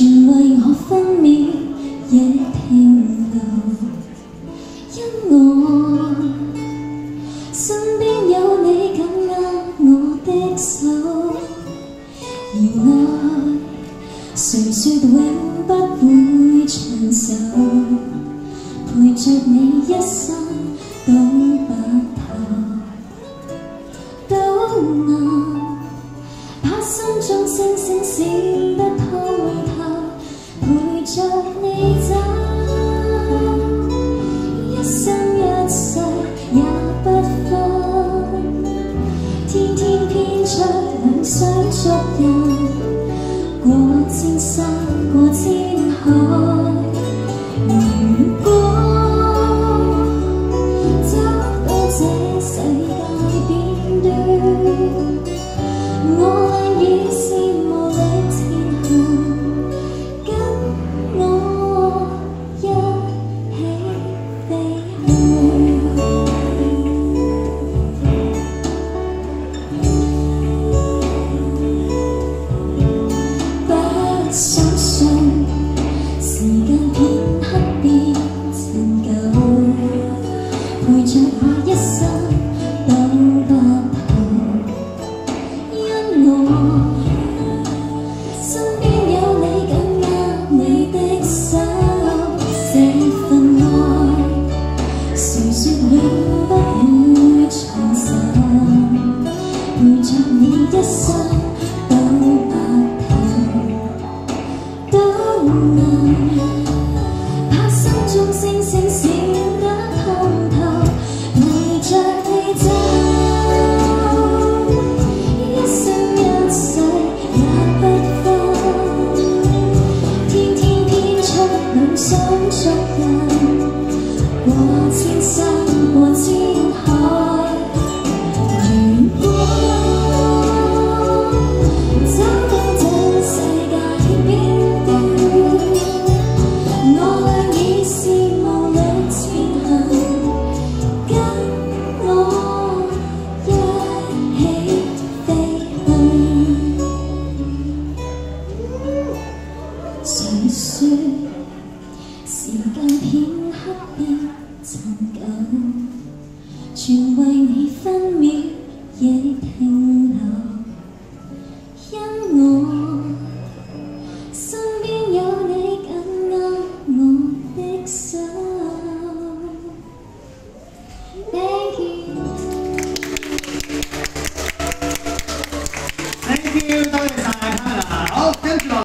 全為我分秒亦停留，因我身邊有你緊握我的手，而愛誰說永不會長壽，陪着你一生到白頭，都能把心中星星閃足印，陪着我一生到白头。因我身边有你紧握你的手，这份爱谁说永不会长寿？陪着你一生到白头，都能把心中星星闪 兩雙片刻變陳舊？全為你分秒亦停留，因我身邊有你緊握我的手。Thank you。Thank you，多謝晒 Tyler。好，跟住落。